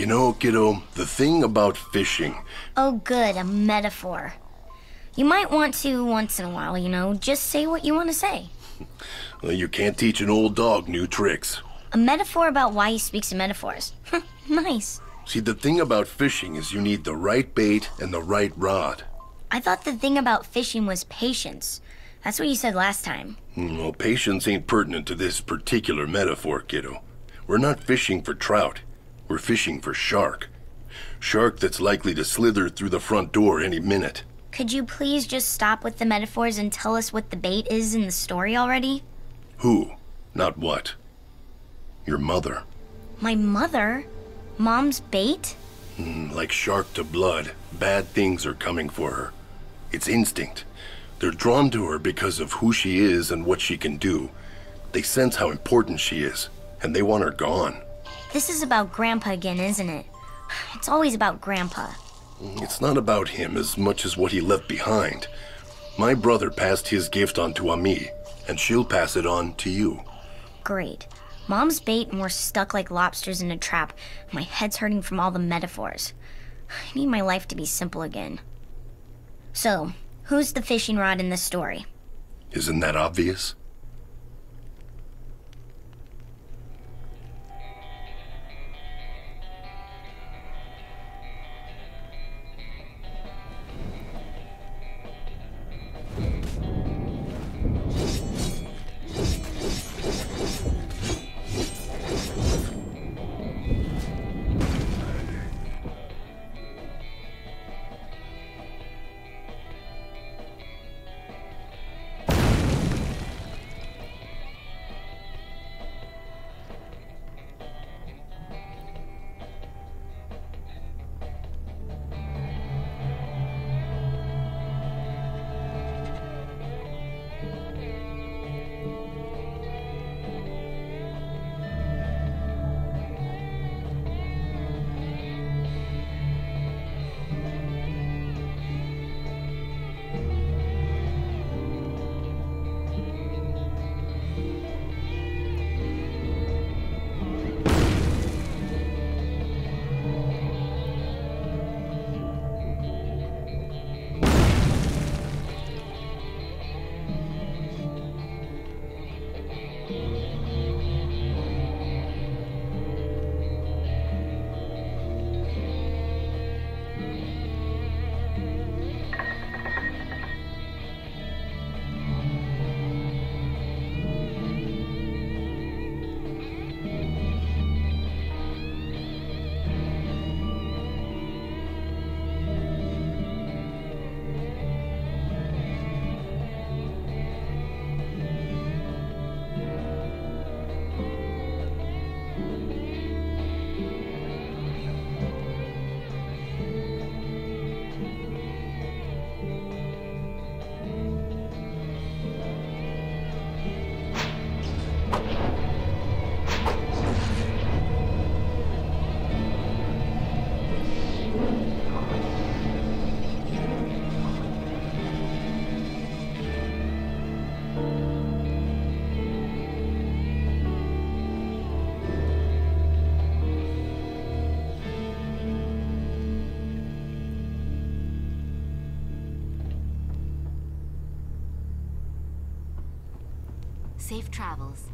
You know, kiddo, the thing about fishing. Oh, good, a metaphor. You might want to once in a while, you know, just say what you want to say. Well, you can't teach an old dog new tricks. A metaphor about why he speaks in metaphors. nice. See, the thing about fishing is you need the right bait and the right rod. I thought the thing about fishing was patience. That's what you said last time. Hmm, well, patience ain't pertinent to this particular metaphor, kiddo. We're not fishing for trout. We're fishing for shark. Shark that's likely to slither through the front door any minute. Could you please just stop with the metaphors and tell us what the bait is in the story already? Who? Not what. Your mother. My mother? Mom's bait? Mm, like shark to blood, bad things are coming for her. It's instinct. They're drawn to her because of who she is and what she can do. They sense how important she is, and they want her gone. This is about Grandpa again, isn't it? It's always about Grandpa. It's not about him as much as what he left behind. My brother passed his gift on to Ami, and she'll pass it on to you. Great. Mom's bait and we're stuck like lobsters in a trap. My head's hurting from all the metaphors. I need my life to be simple again. So, who's the fishing rod in this story? Isn't that obvious? Safe travels.